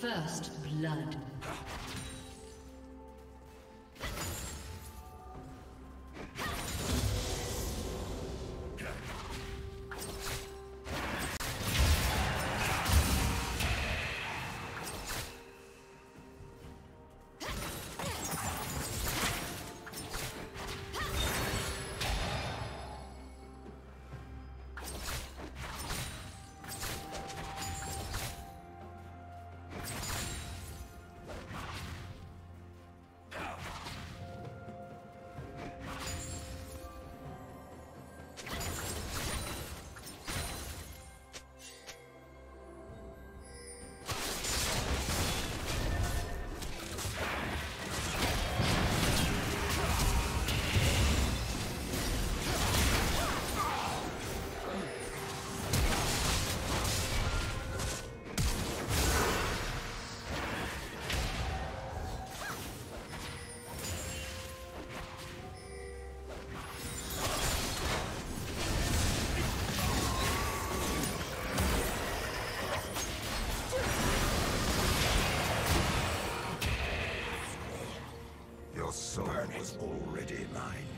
First blood. already mine.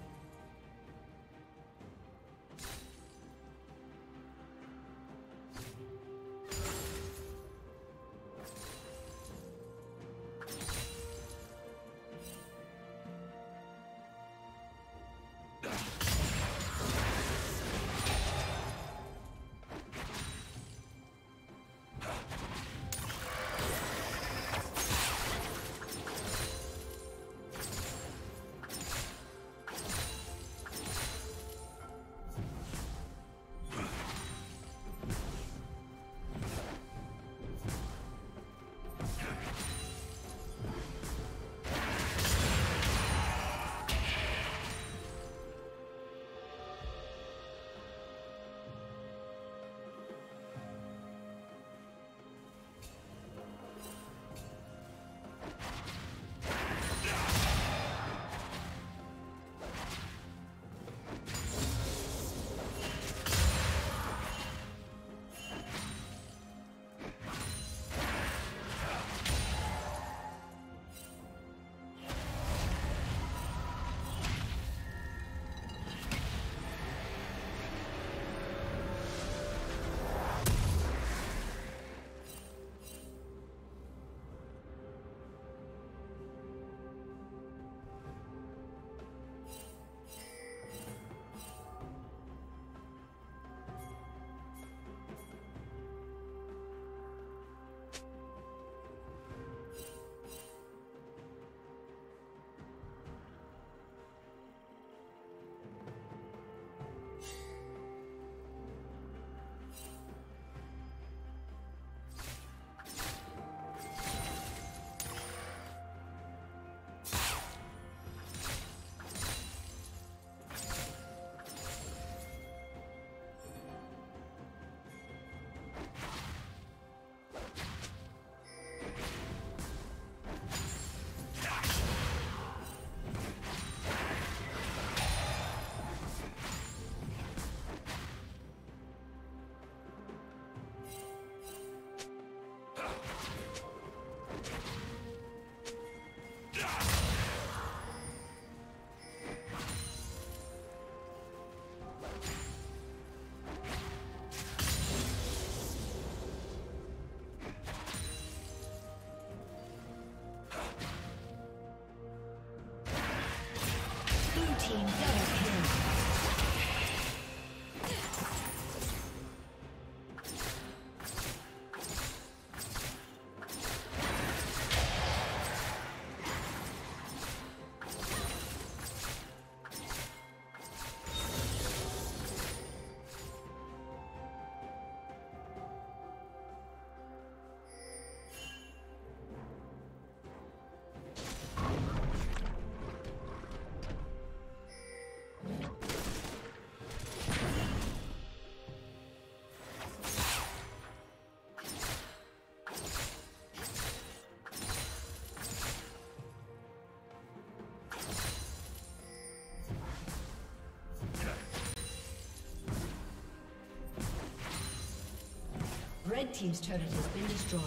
Red Team's turret has been destroyed.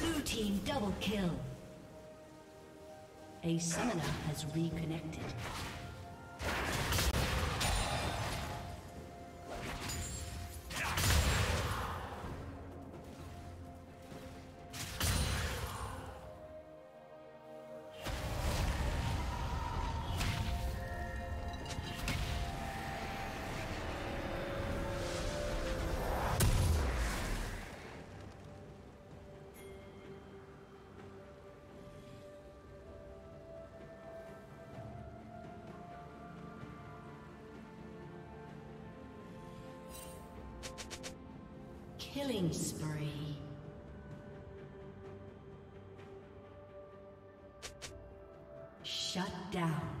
Blue team double kill. A summoner has reconnected. Killing spree. Shut down.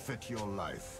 Forfeit your life.